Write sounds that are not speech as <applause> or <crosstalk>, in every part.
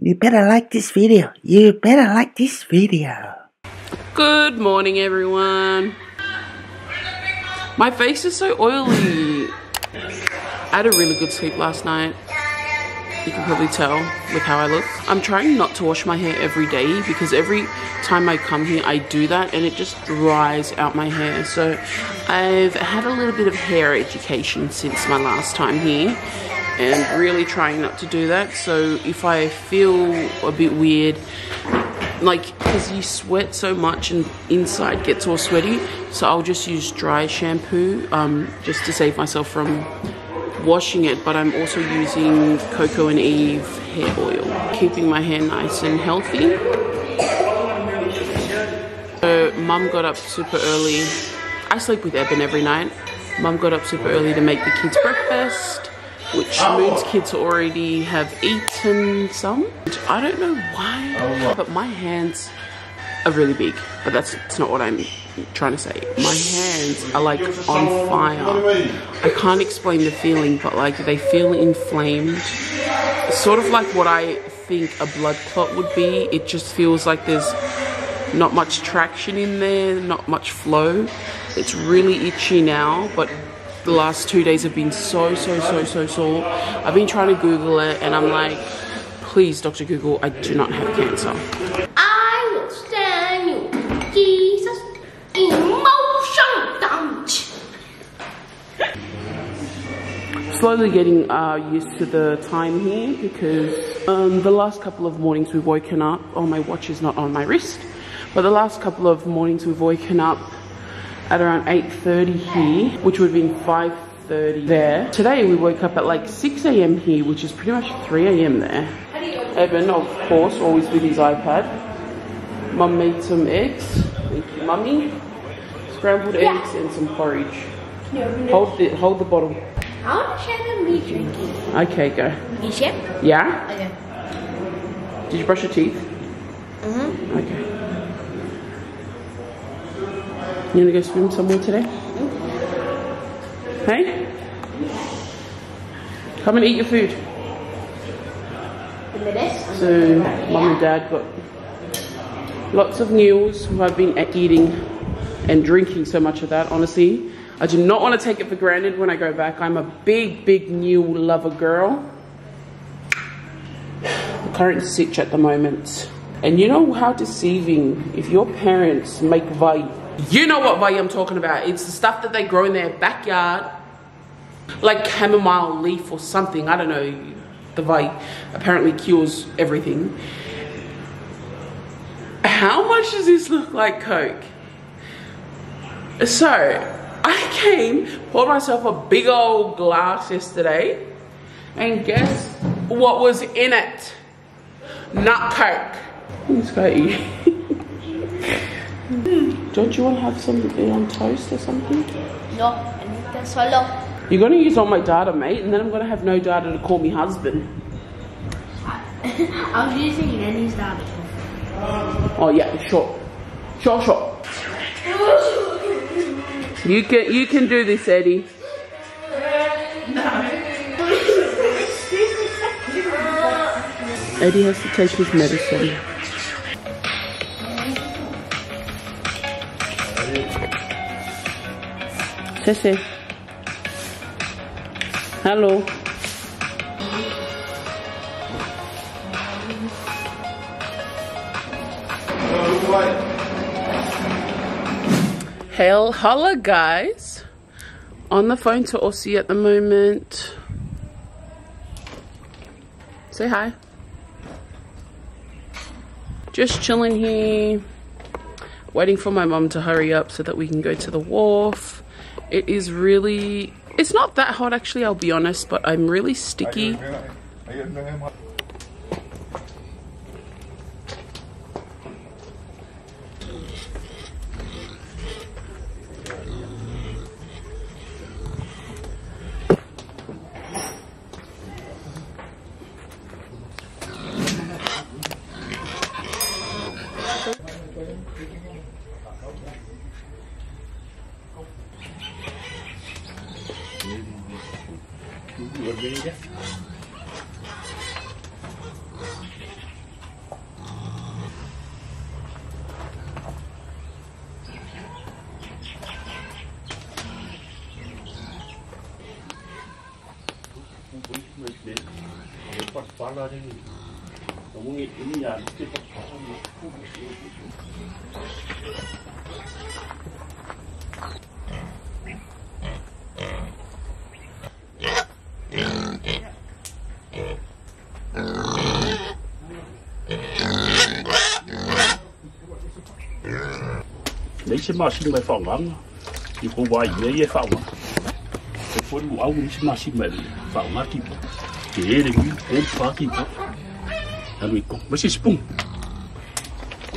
You better like this video. You better like this video. Good morning, everyone. My face is so oily. I had a really good sleep last night. You can probably tell with how I look. I'm trying not to wash my hair every day because every time I come here, I do that and it just dries out my hair. So I've had a little bit of hair education since my last time here and really trying not to do that. So if I feel a bit weird, like because you sweat so much and inside gets all sweaty, so I'll just use dry shampoo um, just to save myself from washing it. But I'm also using Coco and Eve hair oil, keeping my hair nice and healthy. So mum got up super early. I sleep with Eben every night. Mum got up super early to make the kids breakfast which Moon's kids already have eaten some. I don't know why, but my hands are really big, but that's, that's not what I'm trying to say. My hands are like on fire. I can't explain the feeling, but like they feel inflamed. Sort of like what I think a blood clot would be. It just feels like there's not much traction in there, not much flow. It's really itchy now, but the last two days have been so, so, so, so sore. I've been trying to Google it and I'm like, please, Dr. Google, I do not have cancer. I will stand you, Jesus, emotion damage. Slowly getting uh, used to the time here because um, the last couple of mornings we've woken up, oh, my watch is not on my wrist, but the last couple of mornings we've woken up at around 8.30 here, which would have been 5.30 there. Today we woke up at like 6 a.m. here, which is pretty much 3 a.m. there. Evan, of course, always with his iPad. Mum made some eggs. Thank you, Mummy. Scrambled Yeah. eggs and some porridge. No, no. Hold the, hold the bottle. I want to share the meat drinking. Okay, go. You share? Yeah? Okay. Did you brush your teeth? Mm-hmm. Okay. You gonna go swim somewhere today? Hey? Come and eat your food. So, mum and dad got lots of meals who I've been eating and drinking so much of that, honestly. I do not want to take it for granted when I go back. I'm a big, big new lover girl. The current sitch at the moment. And you know how deceiving if your parents make vai. You know what vai I'm talking about. It's the stuff that they grow in their backyard. Like chamomile leaf or something. I don't know. The vai apparently cures everything. How much does this look like Coke? So, I came, poured myself a big old glass yesterday, and guess what was in it? Not Coke. It's Scotty. <laughs> Don't you want to have something eh, on toast or something? No, I need to swallow. You're gonna use all my data, mate, and then I'm gonna have no data to call me husband. <laughs> I was using Nanny's data. Oh yeah, sure, sure, sure. You can you can do this, Eddie. <laughs> Eddie has to take his medicine. Sese. Hello. Hell, holla, guys. On the phone to Osi at the moment. Say hi. Just chilling here. Waiting for my mum to hurry up so that we can go to the wharf. It is really. It's not that hot, actually, I'll be honest, but I'm really sticky. Berbeda. Lepas parah dia ni. Kamu ni, ini dah cepat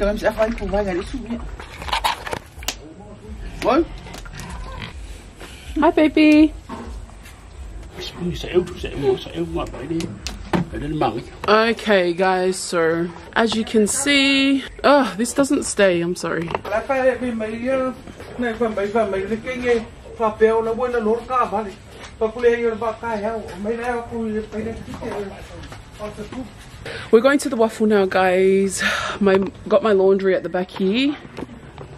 kalau misalnya kau pun bayar itu ni. Boy, Hi, baby. Okay, guys, so as you can see, oh, this doesn't stay. I'm sorry. We're going to the waffle now, guys. My got my laundry at the back here,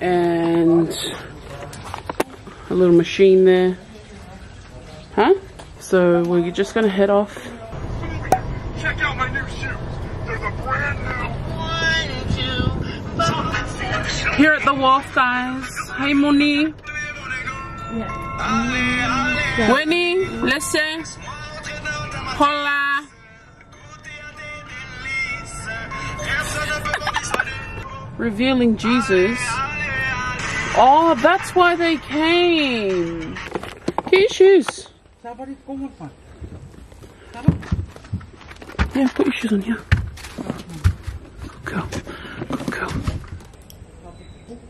and a little machine there. Huh? So we're just gonna head off. Check out my new shoes. They're the brand new. Here at the wharf, guys. Hey, Moni. Winnie, listen. Hola. Revealing Jesus. Oh, that's why they came. Get your shoes. Siapa di kau apa? Yeah, put your shoes on here. Good girl. Good girl.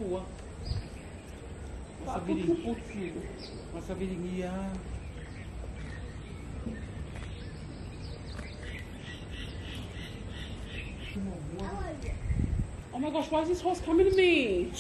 Masa bidding putih. Masa bidding iya. Oh my gosh, why is this horse coming to me?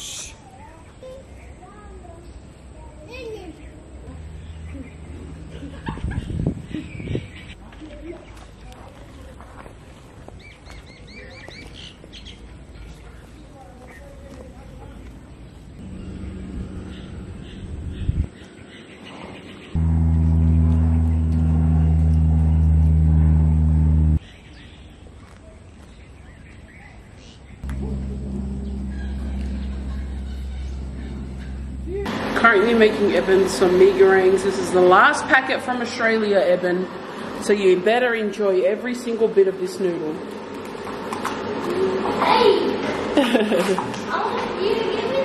Currently making Eben some Mi Gorengs. This is the last packet from Australia, Eben. So you better enjoy every single bit of this noodle. Oh, you give me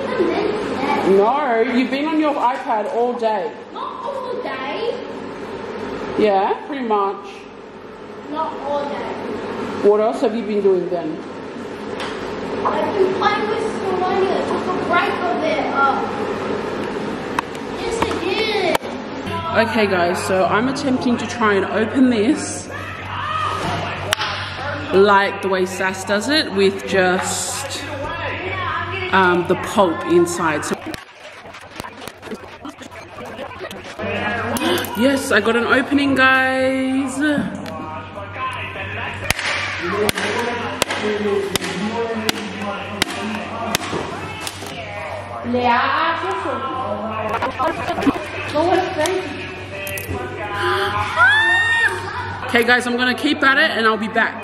some No, you've been on your iPad all day. Not all day. Yeah, pretty much. Not all day. What else have you been doing then? I've been playing with. I took a break of it. Uh, yes, I did. Okay, guys, so I'm attempting to try and open this like the way Sass does it with just um, the pulp inside. So yes, I got an opening, guys. Okay, guys, I'm gonna keep at it and I'll be back.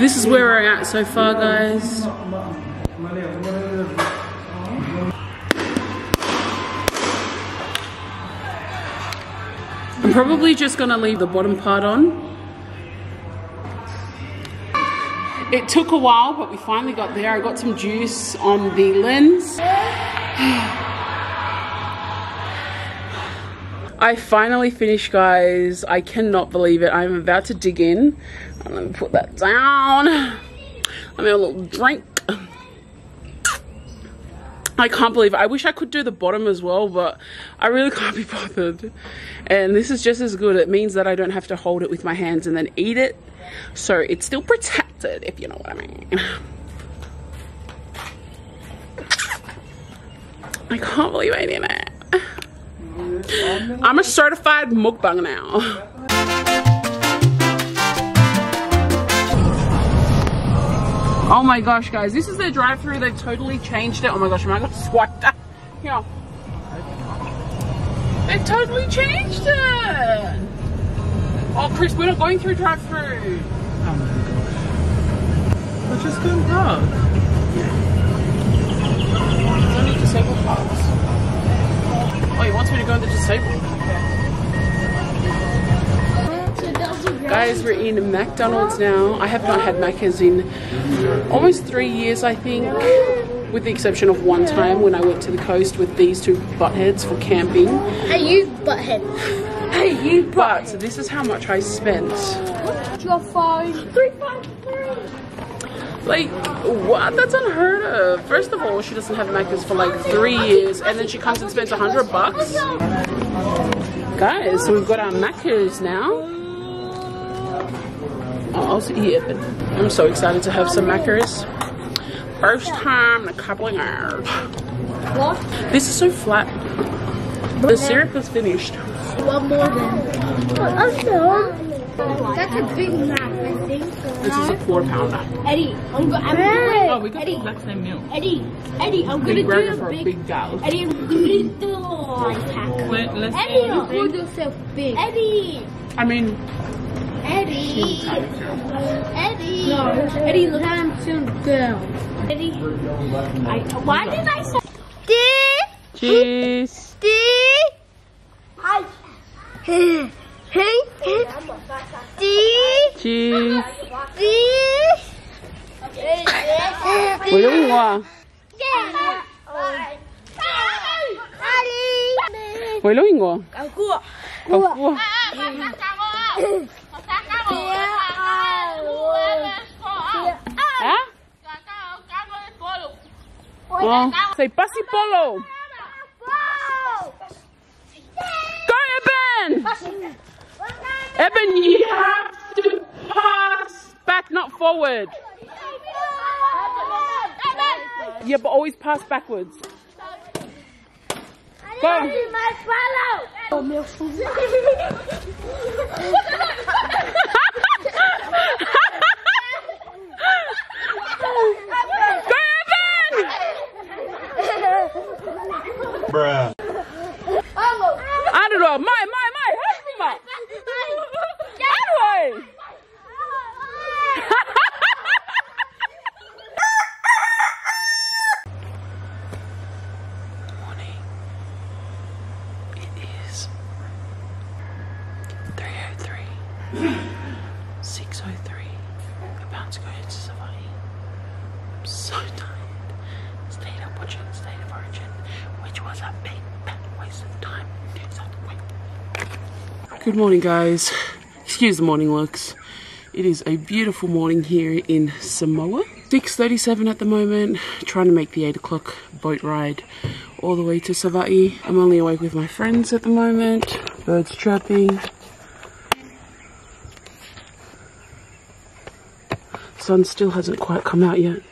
This is where we're at so far, guys. I'm probably just gonna leave the bottom part on. It took a while, but we finally got there. I got some juice on the lens. <sighs> I finally finished, guys. I cannot believe it. I'm about to dig in. I'm gonna put that down. Me have a little drink. I can't believe it. I wish I could do the bottom as well, but I really <laughs> can't be bothered. And this is just as good. It means that I don't have to hold it with my hands and then eat it. So it's still protected, if you know what I mean. I can't believe I did it. I'm a certified mukbang now. Oh my gosh, guys, this is their drive-through. They've totally changed it. Oh my gosh, I gonna that? Here. They totally changed it. Oh, Chris, we're not going through drive-through. Oh my gosh. Let's just go and park. Guys, we're in McDonald's now. I have not had Macca's in almost three years, I think, with the exception of one time when I went to the coast with these two buttheads for camping. Hey, you butthead. Hey, you But this is how much I spent. Your phone. Three, five, three. Like, what? That's unheard of. First of all, she doesn't have Macca's for like three years, and then she comes and spends a hundred bucks. Guys, so we've got our Macca's now. Oh, I'll see you. I'm so excited to have some Macca's. First time in a couple of years. What? This is so flat. The syrup is finished. One more than. That's a big Mac, I think. This is a quarter pounder. Eddie, I'm going. I'm doing. Oh, we got Eddie, the exact same meal. Eddie, Eddie, I'm gonna Big do burger a for a big. big gal. Eddie, I'm gonna do a life hack. Wait, let's Eddie, you called yourself big. Eddie, I mean, Eddie, Eddie. No, Eddie, look at him soon girl. Eddie, I, why did I say? D, cheese. D. Hi. Hey, hey, D, Cheese. D. Ủa đúng không? Ủa đúng không? Cậu cua. Không cua. Ờ, say passi polo. Go Eben! Eben, you have to pass back, not forward. Yeah, but always pass backwards. Go. Go <laughs> Bruh. don't know. mai, help me, mai. Aduh. Morning. It is 303. 603. About to go to Savannah. I'm so tired. Stayed up watching State of Origin, which was a big, big waste of time. So, wait. Good morning, guys. Excuse the morning looks. It is a beautiful morning here in Samoa. 6.37 at the moment, trying to make the 8 o'clock boat ride all the way to Savai'i. I'm only awake with my friends at the moment. Birds chirping. Sun still hasn't quite come out yet.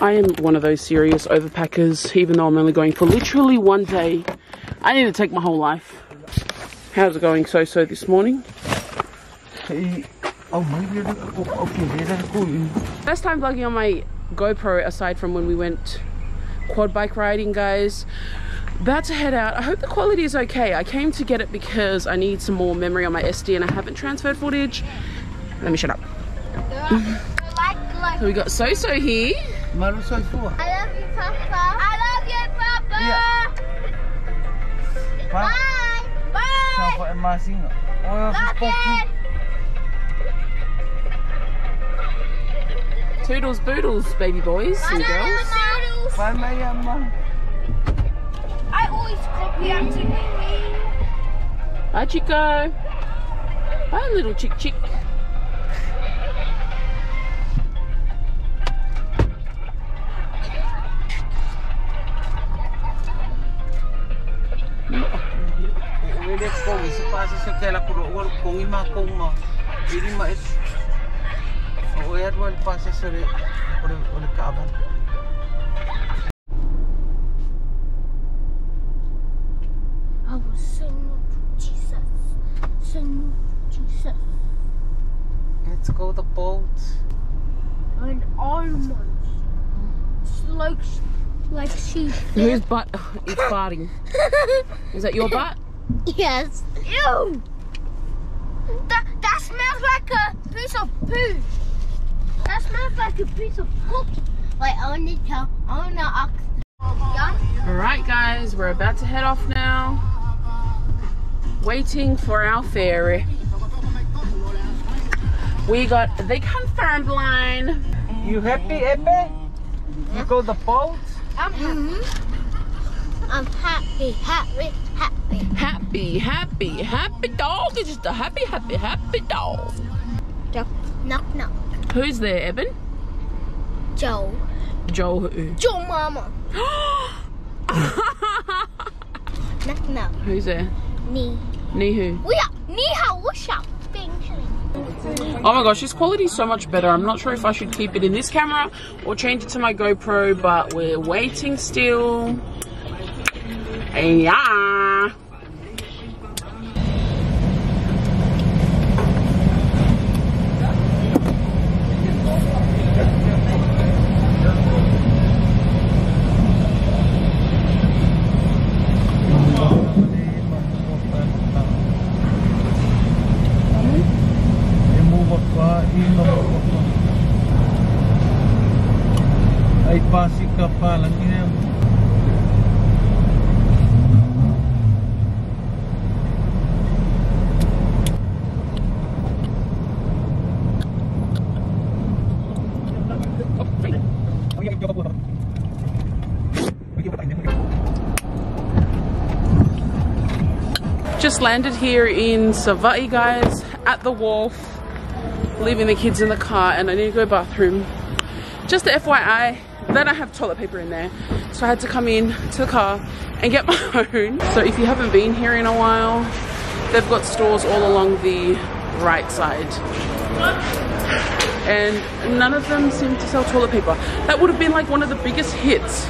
I am one of those serious overpackers, even though I'm only going for literally one day. I need to take my whole life. How's it going so so this morning? Oh, maybe okay, cool. First time vlogging on my GoPro aside from when we went quad bike riding, guys. About to head out. I hope the quality is okay. I came to get it because I need some more memory on my SD and I haven't transferred footage. Let me shut up. So we got So So here. Malu soy tua. I love you, Papa. I love you, Papa. Pa, Bye. Bye. siapa yang masih nggak? Oh, Love spoken. you. Toodles boodles, baby boys and girls. Noodles. Mana yang mah? I always copy after me. Bye, Chico. Bye, little chick chick. Kela ko ro kong ima kong mo. Ini ma. O sore. Ore ore Jesus. Sing Jesus. Let's go the boat. And almost. Slow. like sheep. Whose butt is farting? Is that your butt? <laughs> Yes. Ew. That that smells like a piece of poo. That smells like a piece of cookie. Wait, I want to tell. I want to ask. Yeah. Alright guys, we're about to head off now. Waiting for our ferry. We got the confirmed line. You happy, Epe? You go the boat? I'm happy. I'm happy, happy, happy. Happy, happy, happy dog. It's just a happy, happy, happy dog. Knock, knock, knock. Who's there, Evan? Joe. Joe who? Joe Mama. <gasps> Knock, knock. Who's there? Ni. Nihu. We are. Ni hao, what's up? Oh my gosh, this quality is so much better. I'm not sure if I should keep it in this camera or change it to my GoPro, but we're waiting still. Yeah. Ay, Just landed here in Savai'i, guys, at the wharf, leaving the kids in the car, and I need to go bathroom. Just FYI, then I have toilet paper in there, so I had to come in to the car and get <laughs> my own. So if you haven't been here in a while, they've got stores all along the right side. And none of them seem to sell toilet paper. That would have been like one of the biggest hits.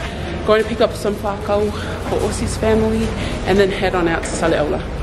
Going to pick up some whakao for Osi's family and then head on out to Saleaula.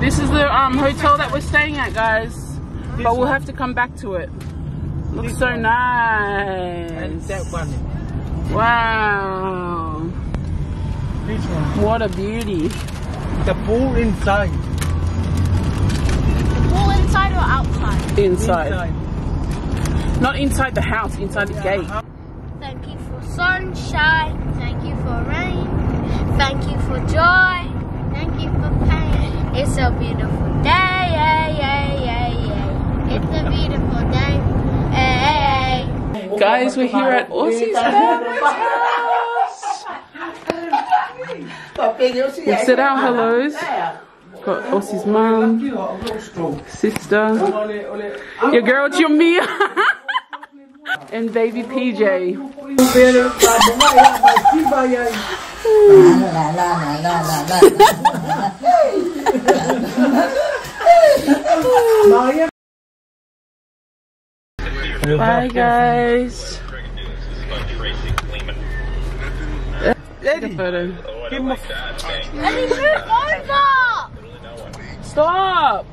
This is the um, hotel that we're staying at, guys. But we'll have to come back to it. Looks so nice. Wow. This one. What a beauty. The pool inside. Pool inside or outside? Inside. Not inside the house, inside the gate. Thank you for sunshine. Thank you for rain. Thank you for joy. Thank you for pain. It's a beautiful day. Yeah, yeah, yeah, yeah. It's a beautiful day. Hey. Guys, we're here at Osi's family's <laughs> house. We said our hellos. Got Osi's mum, sister, your girl your Chumia, <laughs> and baby PJ. Bye guys. Eddie. Photo. Oh, Give him like a. Eddie, over! Stop!